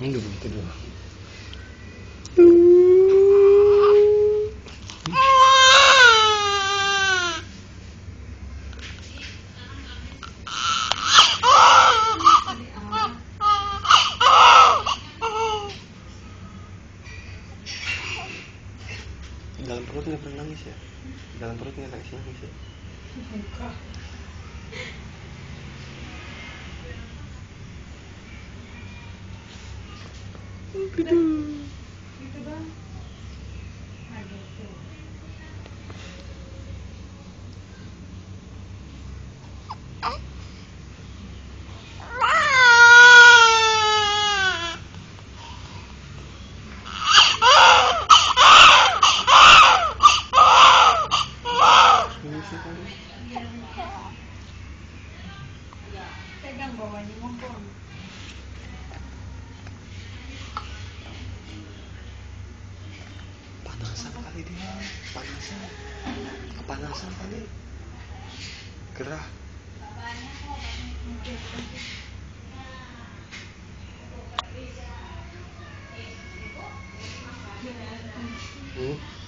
Enggak begitu dong. Dalam perut nggak pernah nangis ya? Dalam perut nggak nangis nangis ya? Gitu. Nah gitu. Ya. Pegang bawahnya ngomong. Kali dia, panasan. Kepanasan kali. Gerah. Hmm?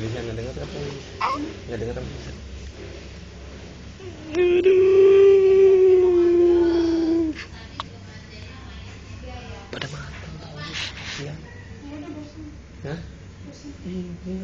Lisa nggak dengar apa? Nggak dengar apa? Lisa? Pada matang tau ya? Hah? Iya.